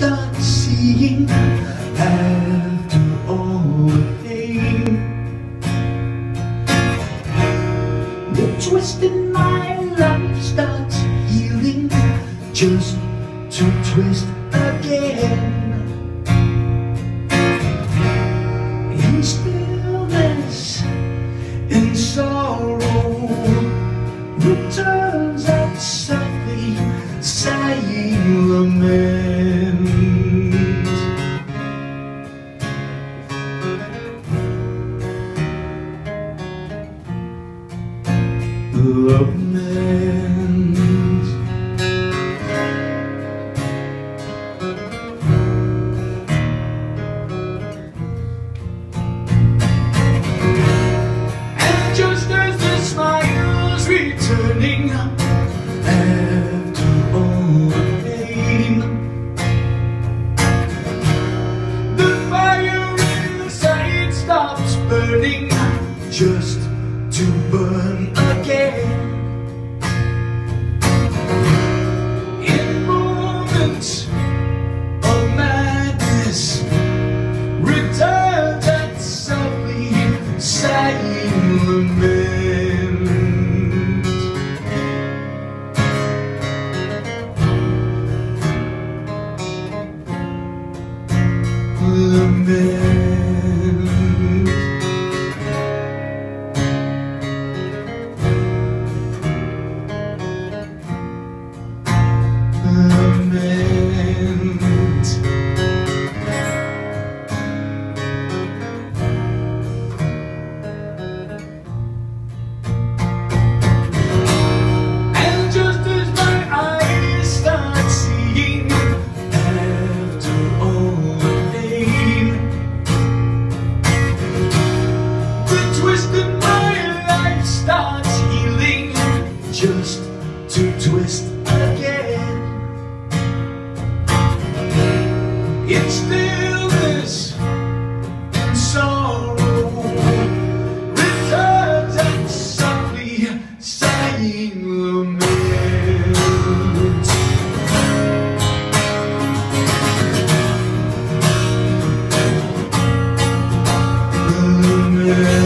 start seeing after all the pain. The twist in my life starts healing Just to twist again. In stillness, in sorrow Returns that Lament burning Just to burn just to twist again. It's still this sorrow returns and softly sighing lament. lament.